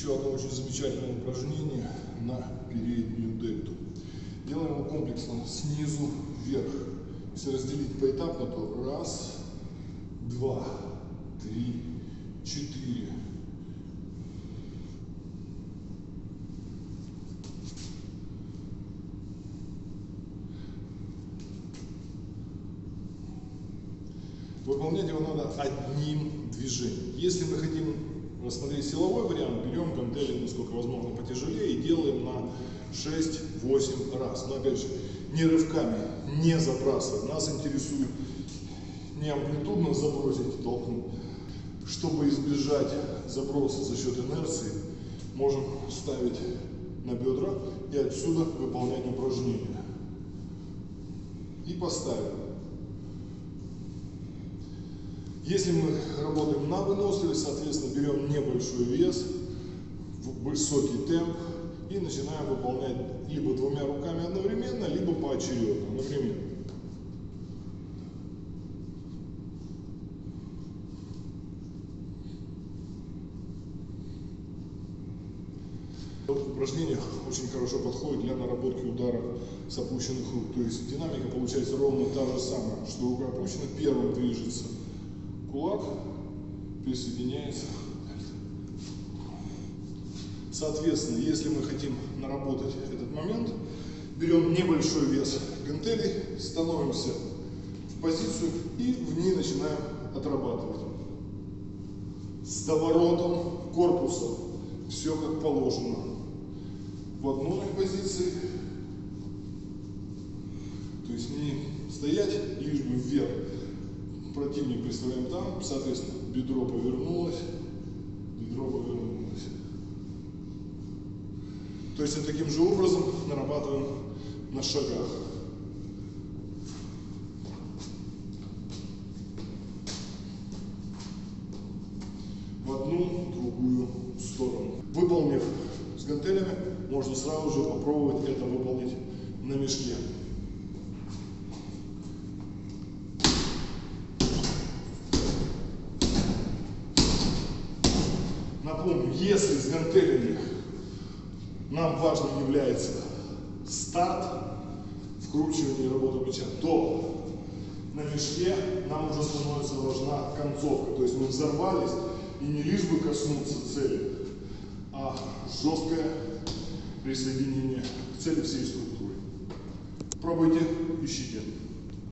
еще одно очень замечательное упражнение на переднюю дельту. Делаем его комплексно снизу вверх. Если разделить поэтапно, то раз, два, три, четыре. Выполнять его надо одним движением. Если мы хотим рассмотреть силовой вариант, берем гантели, насколько возможно, потяжелее и делаем на 6-8 раз. Но опять же, не рывками, не забрасывать. Нас интересует не амплитудно забросить, толкнуть. Чтобы избежать заброса за счет инерции, можем ставить на бедра и отсюда выполнять упражнения. И поставим. Если мы работаем на выносливость, соответственно, берем небольшой вес, высокий темп и начинаем выполнять либо двумя руками одновременно, либо поочередно. Например, упражнение очень хорошо подходит для наработки ударов с опущенных рук. То есть динамика получается ровно та же самая, что рука опущена, первым движется кулак, присоединяется Соответственно, если мы хотим наработать этот момент, берем небольшой вес гантелей, становимся в позицию и в ней начинаем отрабатывать. С доворотом корпуса все как положено. В одной позиции, то есть не стоять лишь бы вверх. Противник представляем там, соответственно, бедро повернулось, бедро повернулось. То есть таким же образом нарабатываем на шагах. В одну, другую сторону. Выполнив с гантелями, можно сразу же попробовать это выполнить на мешке. Напомню, если с гантелями нам важным является старт, вкручивание работы плеча, то на мешке нам уже становится важна концовка. То есть мы взорвались и не лишь бы коснуться цели, а жесткое присоединение к цели всей структуры. Пробуйте, ищите.